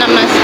nada más.